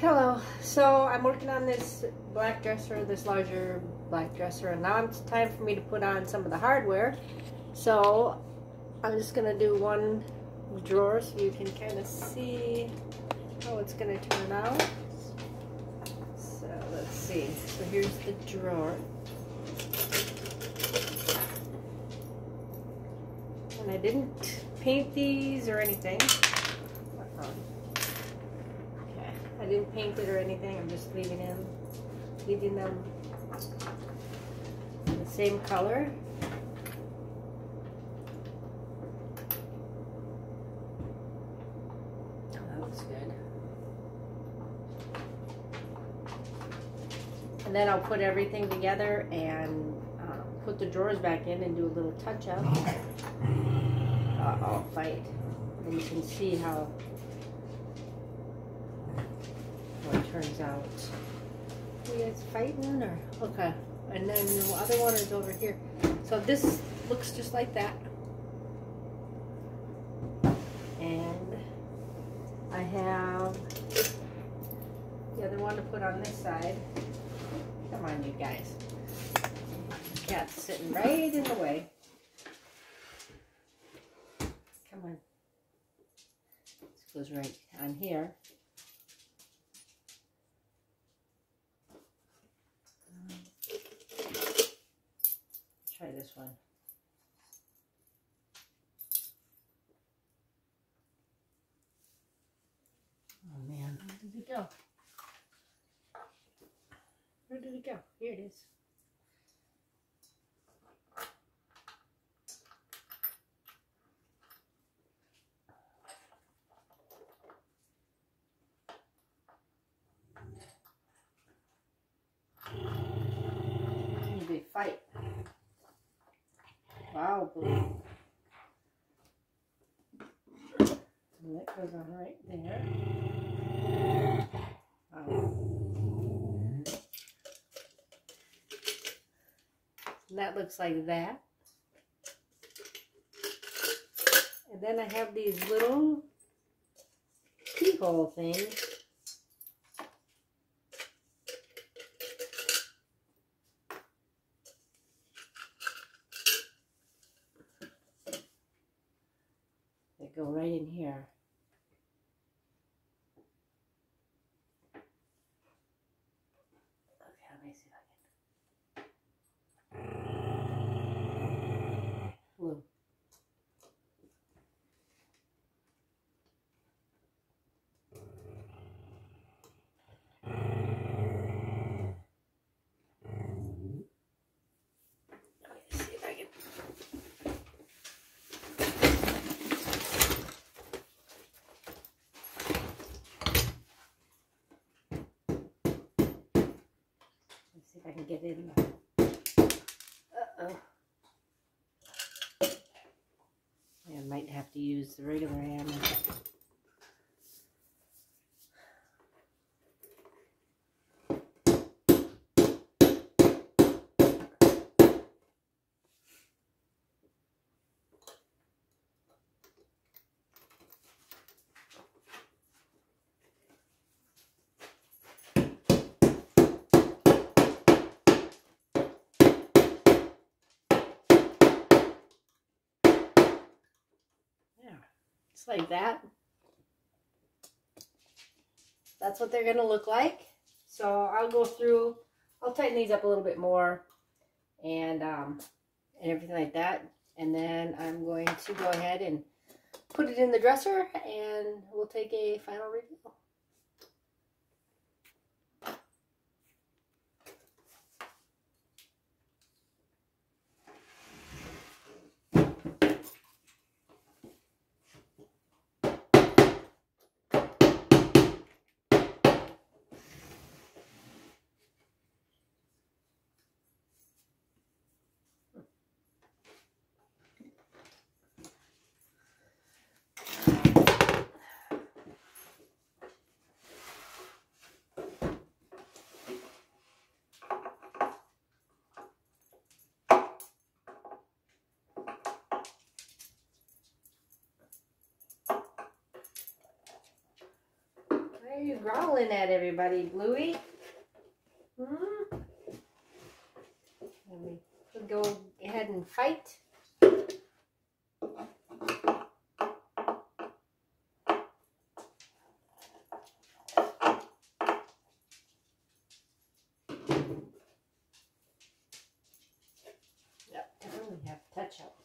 Hello. So I'm working on this black dresser, this larger black dresser, and now it's time for me to put on some of the hardware. So I'm just gonna do one drawer so you can kind of see how it's gonna turn out. So let's see. So here's the drawer. And I didn't paint these or anything. Okay, I didn't paint it or anything. I'm just leaving them, leaving them the same color. Oh, that looks good. And then I'll put everything together and um, put the drawers back in and do a little touch up. Uh, I'll fight. And you can see how, how it turns out. You guys fighting or? Okay. And then the other one is over here. So this looks just like that. And I have the other one to put on this side. Come on, you guys. Cat's sitting right in the way. Come on. This goes right on here. Try this one. Oh man, where did it go? Where did it go? Here it is. Fight. Wow, blue. And that goes on right there. Wow. And that looks like that. And then I have these little keyhole things. Go right in here. Okay, let me see if I can. Blue. Let me see if I can. Let's see I can get in. Uh-oh. I might have to use the regular hammer. Like that. That's what they're gonna look like. So I'll go through, I'll tighten these up a little bit more and um, and everything like that. And then I'm going to go ahead and put it in the dresser and we'll take a final review. You growling at everybody, Bluey? Hmm? Let me go ahead and fight. Yep, definitely have touch ups.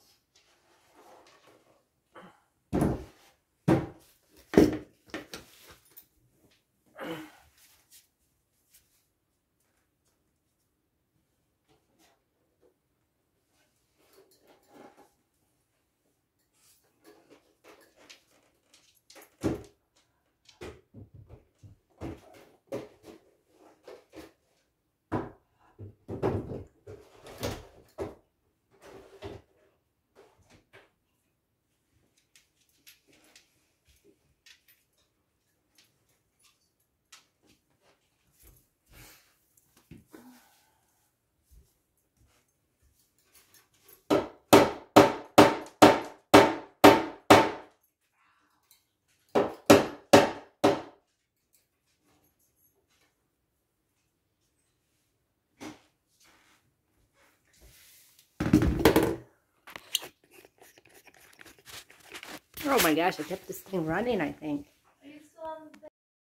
Oh my gosh, I kept this thing running, I think.